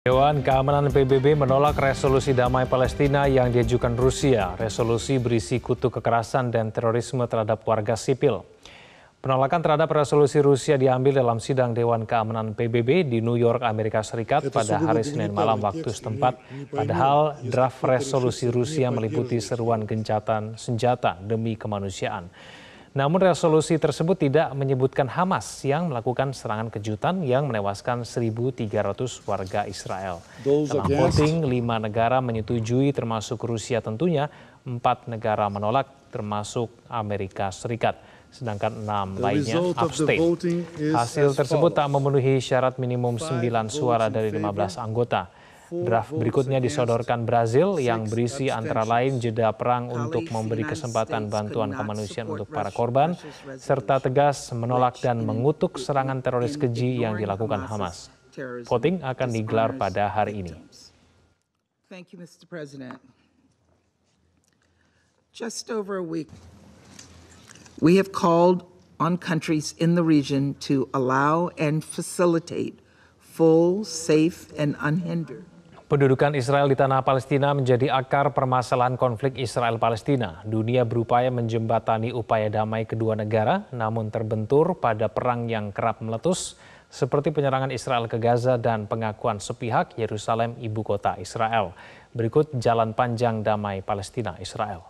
Dewan Keamanan PBB menolak resolusi damai Palestina yang diajukan Rusia. Resolusi berisi kutu kekerasan dan terorisme terhadap warga sipil. Penolakan terhadap resolusi Rusia diambil dalam sidang Dewan Keamanan PBB di New York, Amerika Serikat pada hari Senin malam waktu setempat. Padahal draft resolusi Rusia meliputi seruan gencatan senjata demi kemanusiaan. Namun resolusi tersebut tidak menyebutkan Hamas yang melakukan serangan kejutan yang menewaskan 1.300 warga Israel. Dalam voting, lima negara menyetujui termasuk Rusia tentunya, empat negara menolak termasuk Amerika Serikat sedangkan enam lainnya abstain. Hasil tersebut tak memenuhi syarat minimum 9 suara dari 15 anggota. Draft berikutnya disodorkan Brazil yang berisi antara lain jeda perang untuk memberi kesempatan bantuan kemanusiaan untuk para korban, serta tegas menolak dan mengutuk serangan teroris keji yang dilakukan Hamas. Voting akan digelar pada hari ini. Thank you, Mr. President. Just over a week, we have called on countries in the region to allow and facilitate full, safe, and unhindered Pendudukan Israel di tanah Palestina menjadi akar permasalahan konflik Israel-Palestina. Dunia berupaya menjembatani upaya damai kedua negara, namun terbentur pada perang yang kerap meletus, seperti penyerangan Israel ke Gaza dan pengakuan sepihak Yerusalem ibu kota Israel. Berikut jalan panjang damai Palestina-Israel.